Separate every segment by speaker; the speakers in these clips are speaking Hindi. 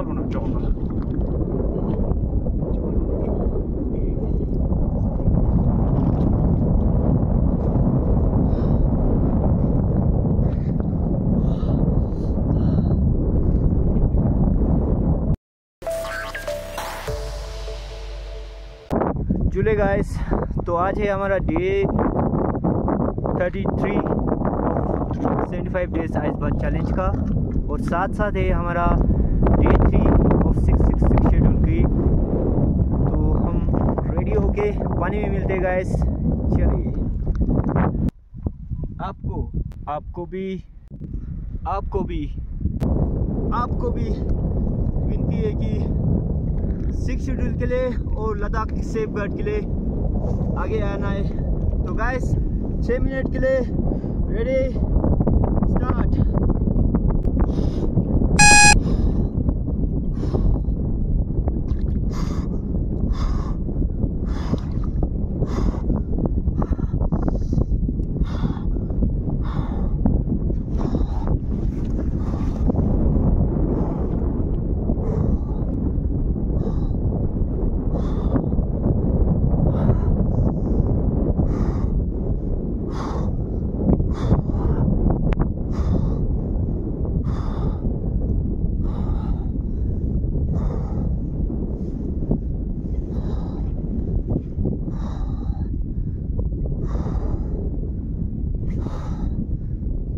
Speaker 1: John of John.
Speaker 2: जुले गाइस तो आज है हमारा day 33 seventy five days ice bath challenge का, और साथ साथ है हमारा day three of six six six schedule की। तो हम रेडी होके पानी में मिलते गाइस चलिए। आपको आपको भी आपको भी आपको भी विनती है कि सिक्स शेड्यूल के लिए और लद्दाख की सेफ़ गार्ड के लिए आगे आना है। तो गाइस छः मिनट के लिए रेडी स्टार्ट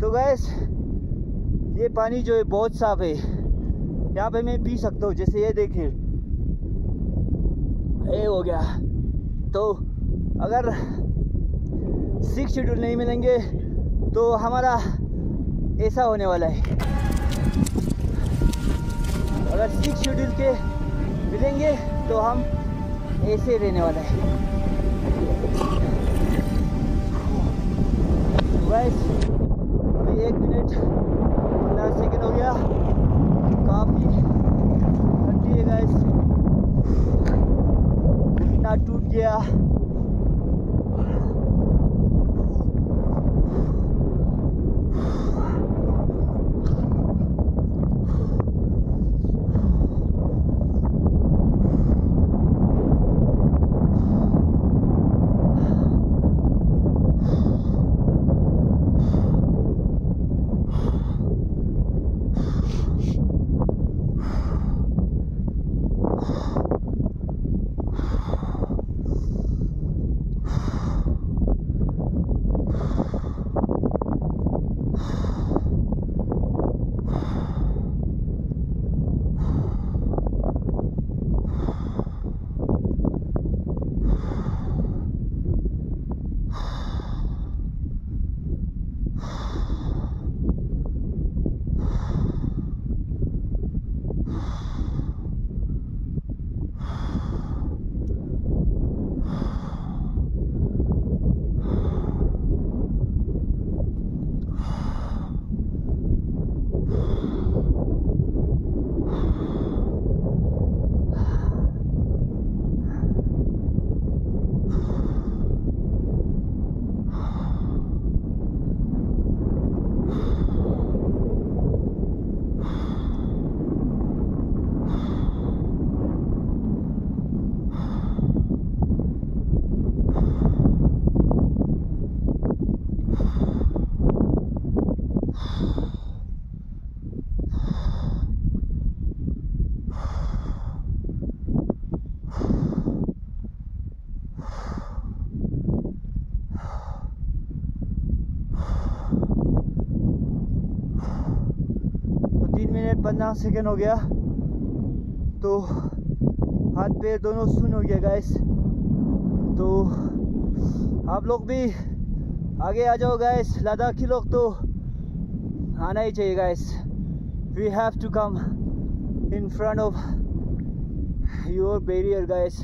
Speaker 2: तो गैस ये पानी जो है बहुत साफ़ है। यहाँ पे मैं पी सकता हूँ, जैसे ये देखें। ये हो गया। तो अगर सिक्स शेड्यूल नहीं मिलेंगे तो हमारा ऐसा होने वाला है। अगर सिक्स शेड्यूल के मिलेंगे तो हम ऐसे रहने वाला है। गाइस अभी एक मिनट पंद्रह सेकेंड हो गया। काफ़ी ठंडी है गैस घुटना टूट गया। मिनट पंद्रह सेकेंड हो गया। तो हाथ पैर दोनों सुन हो गया गैस तो आप लोग भी आगे आ जाओ गैस लद्दाखी लोग तो आना ही चाहिए guys we have to come in front of your barrier guys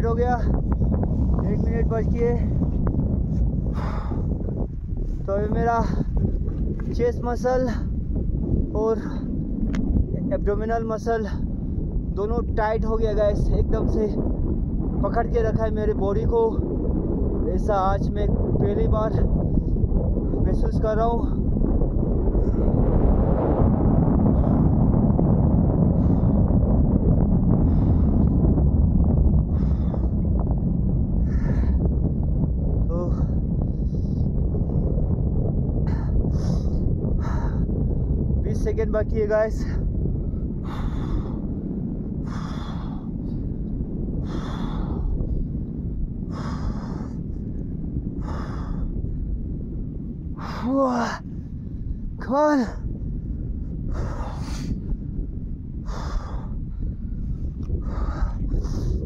Speaker 2: minute हो गया। एक मिनट बच गए। तो अभी मेरा चेस्ट मसल और एब्डोमिनल मसल दोनों टाइट हो गया गैस एकदम से पकड़ के रखा है मेरे बॉडी को। ऐसा आज मैं पहली बार महसूस कर रहा हूँ। बीस सेकेंड बाकी है guys Come on.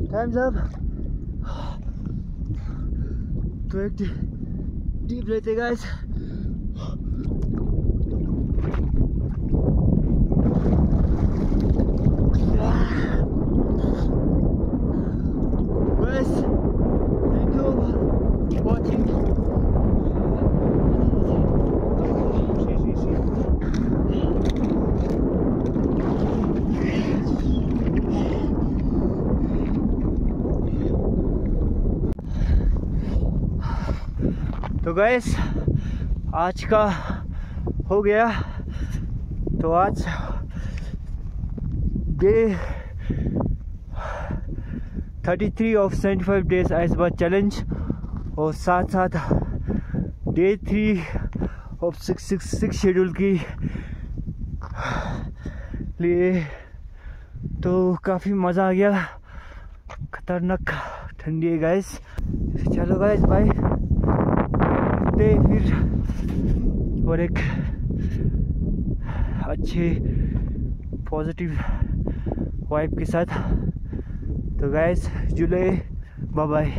Speaker 2: Time's up. तो एक डीप लेते गाइस Guys आज का हो गया। तो आज day 33 of 75 days ice bath challenge और साथ साथ day three of six six six schedule की लिए तो काफ़ी मज़ा आ गया। खतरनाक ठंडी है गैस चलो गैस बाय हैं फिर। और एक अच्छे पॉजिटिव वाइब के साथ। तो गैस जुले बाय बाय